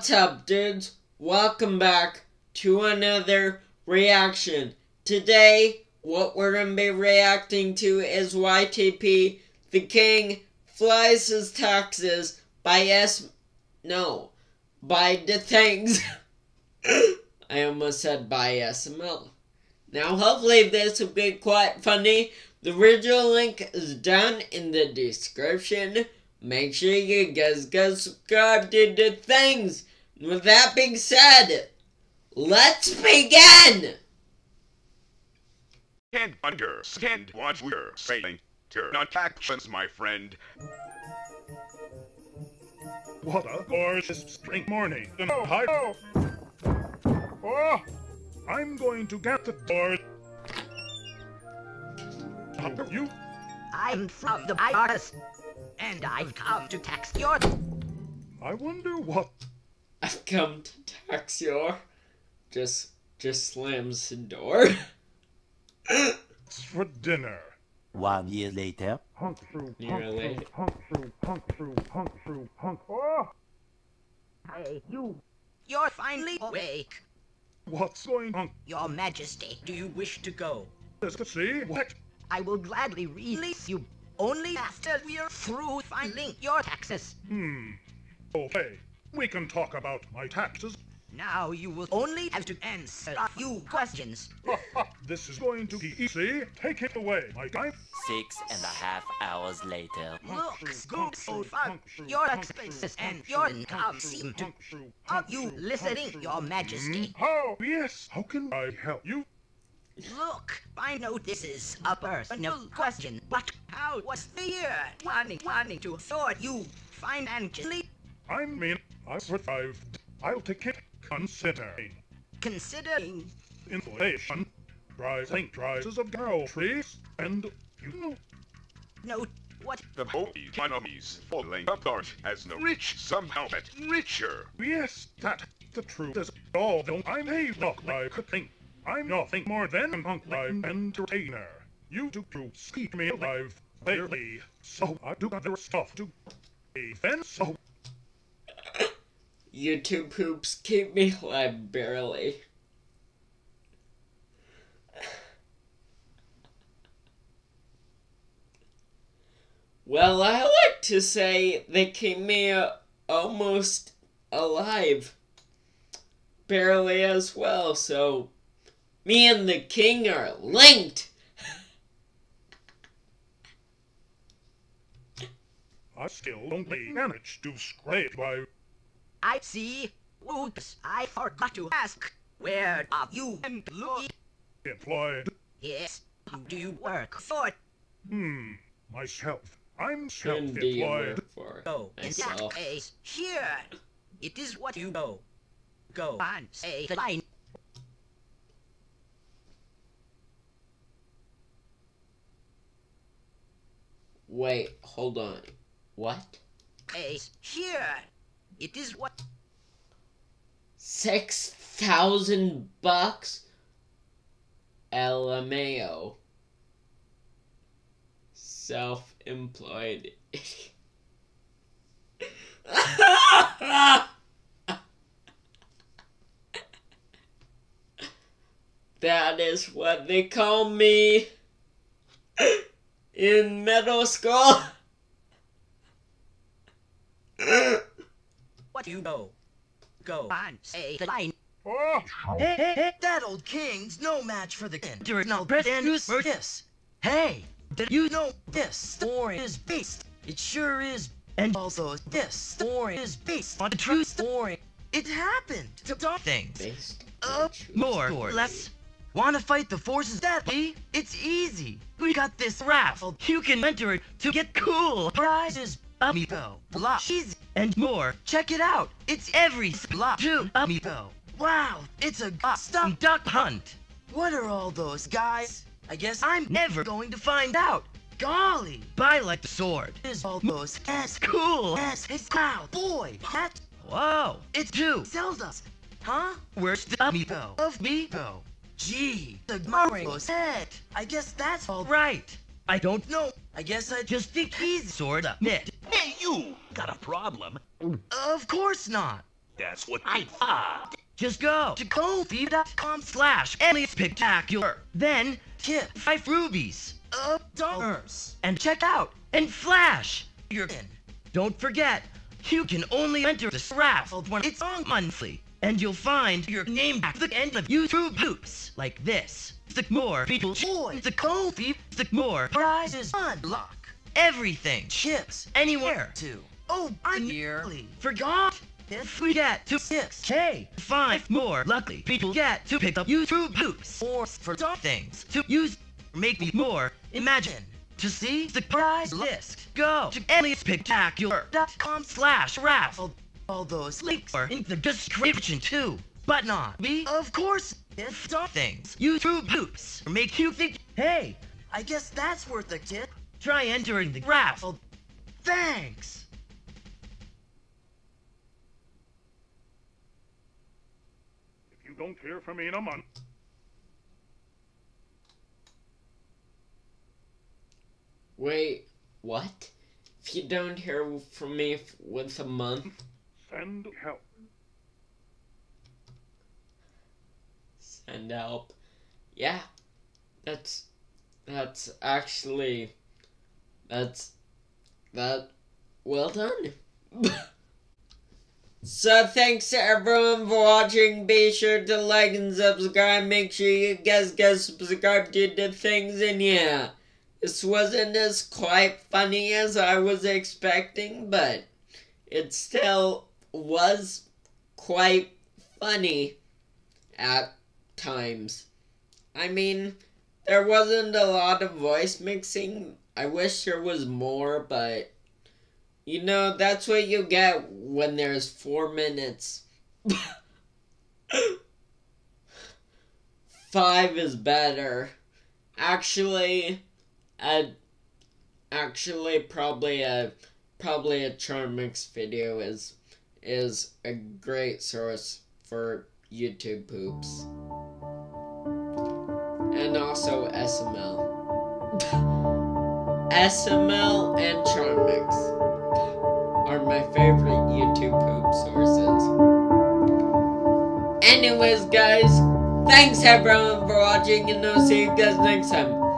What's up, dudes? Welcome back to another reaction. Today, what we're gonna be reacting to is YTP, the King Files his taxes by S. No, by DaThings. I almost said by SML. Now, hopefully, this will be quite funny. The original link is down in the description. Make sure you guys go subscribe to DaThings. With that being said, let's begin! And understand what we're saying. Turn on actions, my friend. What a gorgeous spring morning. And oh, hi. Oh. oh, I'm going to get the door. How are you? I'm from the IRS, and I've come to tax your... I wonder what. I've come to tax your. Just, just slams the door. It's for dinner. One year later. Hunk through, Nearly. hunk through, hunk through, hunk through, hunk. Oh, Hey, you. You're finally awake. what's going on? Your Majesty, do you wish to go? Let's see what. I will gladly release you, only after we're through filing your taxes. Hmm. Okay, we can talk about my taxes. Now you will only have to answer a few questions. Ha ha! This is going to be easy. Take it away, my guy. Six and a half hours later. Looks good so far. Your expenses and your income seem to... Are you listening, Your Majesty? Mm-hmm. Oh, Yes. How can I help you? Look, I know this is a personal question, but how was the year wanting, wanting to afford you financially? I mean, I survived. I'll take it considering Considering inflation, rising prices of girl trees, and you know, no what The whole economy's falling apart as the rich somehow get richer. yes, that the truth is all. Don't I may not like a thing. I'm nothing more than an online entertainer. You two troops keep me alive, barely. So I do other stuff to defend. So You two poops keep me alive barely. Well, I like to say they keep me uh, almost alive. Barely as well, so me and the king are linked. I still only manage to scrape by. I see. Oops, I forgot to ask. Where are you employed? employed. Yes, who do you work for? Hmm, myself. I'm Couldn't do you self-employed. Oh, work for In that case, here. It is what you know. Go on, say the line. Wait, hold on. What? Case here. It is what Six thousand bucks? LMAO. Self employed. that is what they call me in middle school. What do you know. Go on, say the line. Oh, Hey, hey, hey, that old king's no match for the internal president who's for this. Hey, did you know this story is based? It sure is. And also, this story is based on a true story. It happened to Tom things. Based Uh, on true more or less. Wanna fight the forces that way? It's easy. We got this raffle. You can enter it to get cool prizes. Amiibo, plushies, and more. Check it out. It's every slot to Amiibo. Wow, it's a custom duck hunt. What are all those guys? I guess I'm never going to find out. Golly, buy like the sword is almost as cool as his cowboy hat. Whoa, it's two Zeldas. Huh? Where's the amiibo of Meepo? Gee, the Mario's head. I guess that's all right. I don't know. I guess I just think he's sorta mid. You! Got a problem? Of course not. That's what I thought. Just go to ko-fi.com slash spectacular. Then tip five rubies of dollars and check out and flash your in. Don't forget, you can only enter this raffle when it's on monthly. And you'll find your name at the end of YouTube poops like this. The more people join the Ko-fi, the more prizes unlock. Everything Chips, anywhere oh, to. Oh, I nearly forgot. If we get to 6k, five more lucky people get to pick up YouTube poops or for dumb things to use. Make me more imagine. To see the prize list, go to anyspectacular.com slash raffle. All those links are in the description too. But not me, of course. If dumb things, YouTube poops make you think, hey, I guess that's worth a tip. Try entering the raffle. Oh, thanks. If you don't hear from me in a month, Wait, what? If you don't hear from me once a month, send help. send help. Yeah, that's that's actually that's that well done. so thanks to everyone for watching. Be sure to like and subscribe. Make sure you guys get subscribed to DaThings and yeah. This wasn't as quite funny as I was expecting, but it still was quite funny at times. I mean, there wasn't a lot of voice mixing. I wish there was more, but you know, that's what you get when there's four minutes. Five is better. Actually, a, actually probably a probably a charm mix video is is a great source for YouTube poops. And also SML. SML and Charmix are my favorite YouTube poop sources. Anyways, guys, thanks everyone for watching, and I'll see you guys next time.